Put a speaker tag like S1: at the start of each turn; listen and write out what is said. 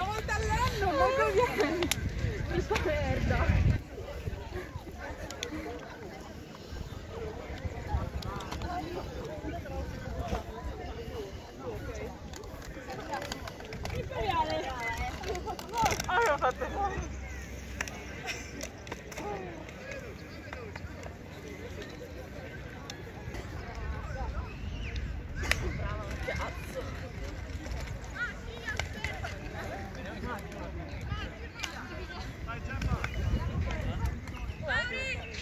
S1: una volta all'anno ma conviene questa merda imperiale allora ah, fate fuori